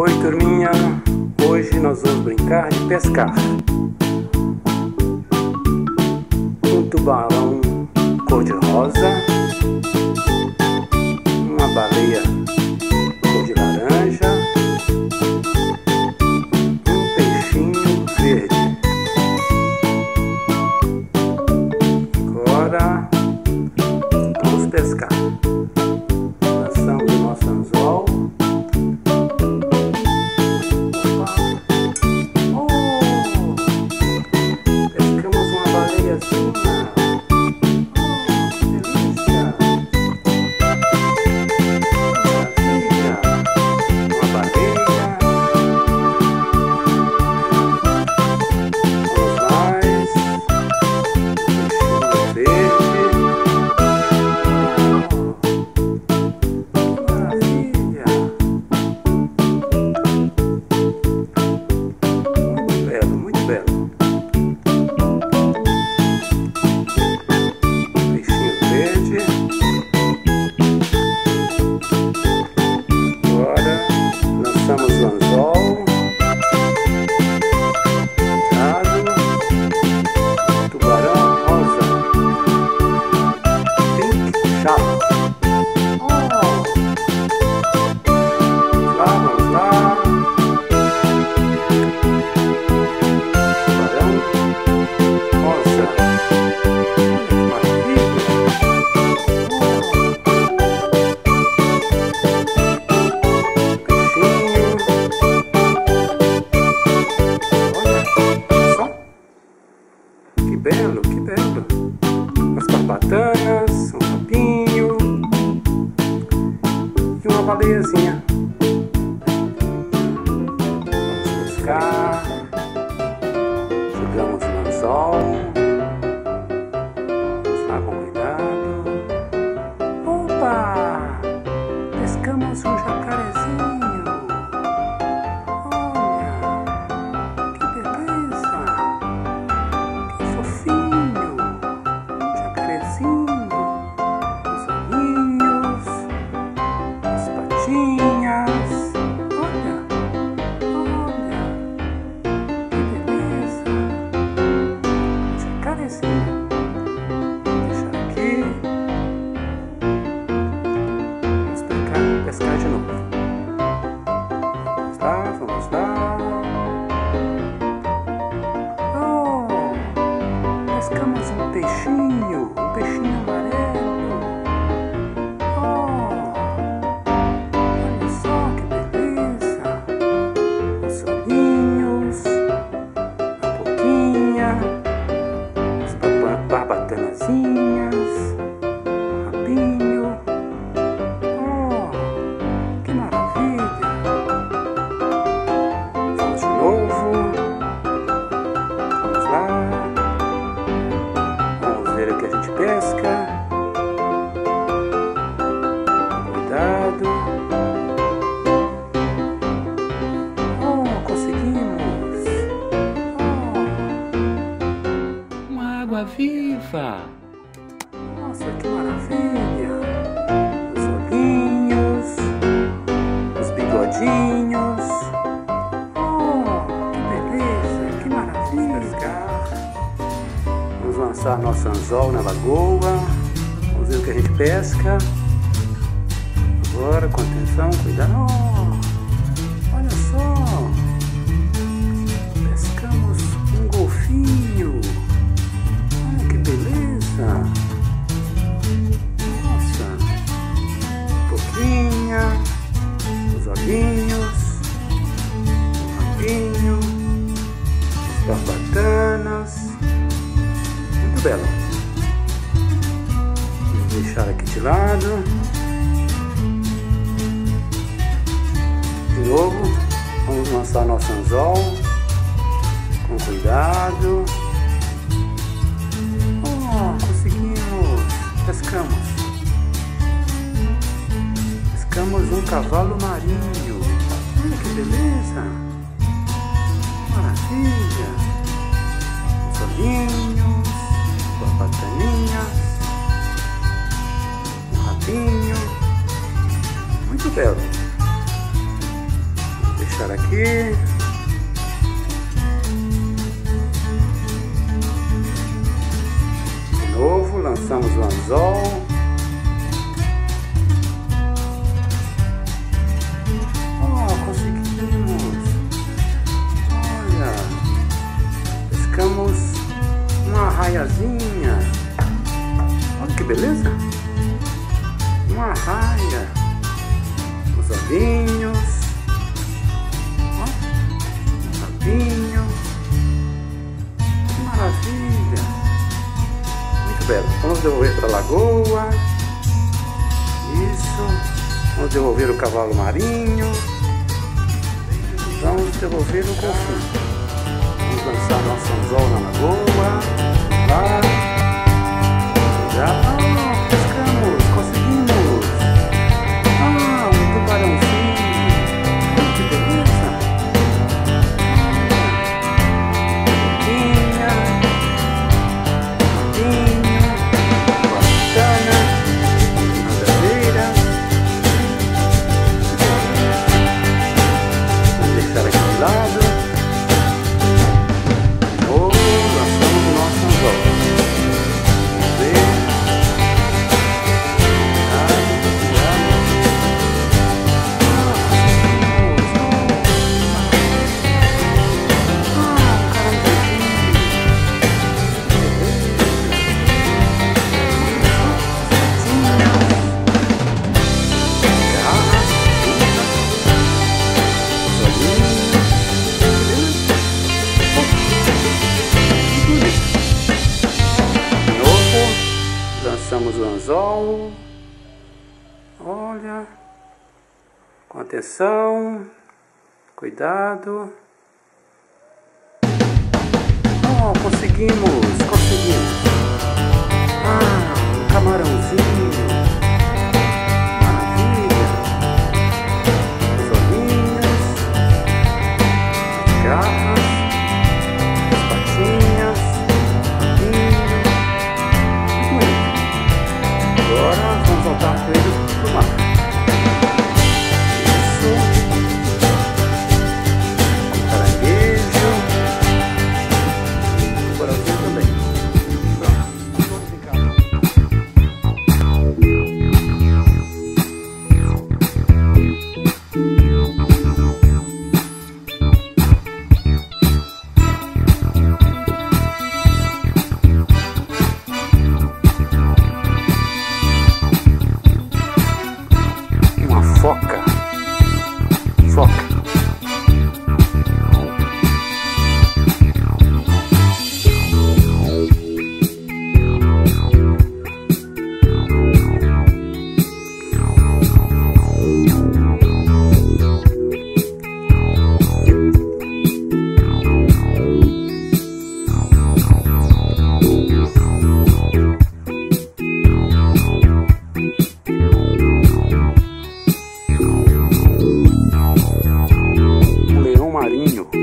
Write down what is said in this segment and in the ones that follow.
Oi turminha, hoje nós vamos brincar de pescar. Um tubarão cor-de-rosa, uma baleia nosso anzol na lagoa. Vamos ver o que a gente pesca. Agora, com atenção, cuidado. Pescamos uma raiazinha. Olha que beleza! Uma raia. Os olhinhos. Ó. Que maravilha! Muito belo. Vamos devolver para a lagoa. Isso. Vamos devolver o cavalo marinho. Vamos devolver o golfinho. Nosso anzol na lagoa. Atenção, cuidado. Oh, conseguimos, conseguimos. Ah, um camarãozinho.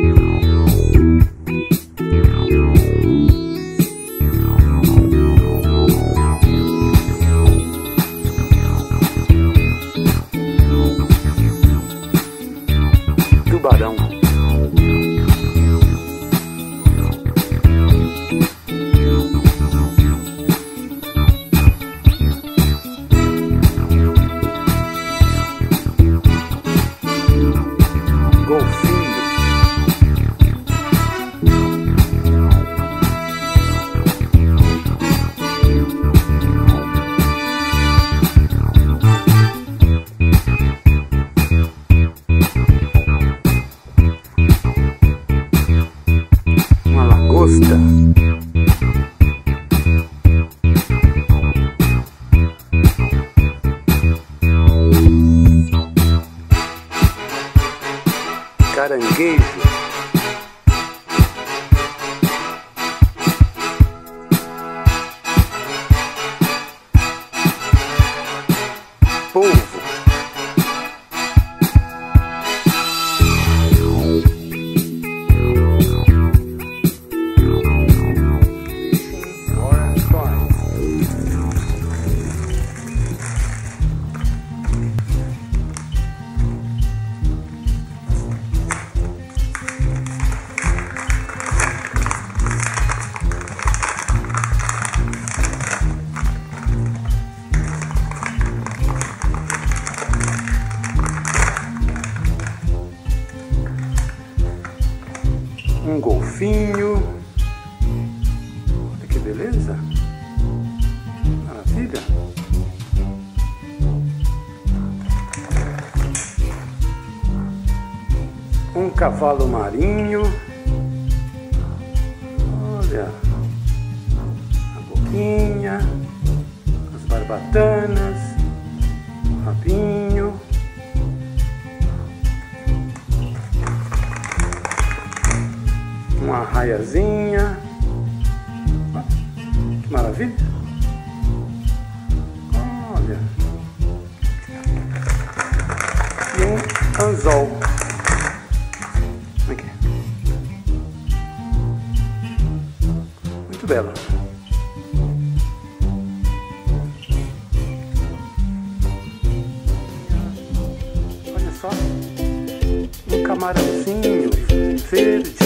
Marinho. Um golfinho. Olha que beleza. Maravilha. Um cavalo marinho. Olha. A boquinha. As barbatanas. O rabinho. Uma raiazinha. Que maravilha. Olha. E um anzol. Aqui. Muito belo. Olha só. Um camarãozinho verde.